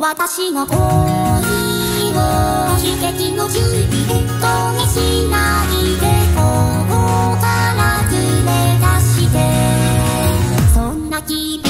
私の恋を奇跡の準備とにしないでここから連れ出してそんな気分。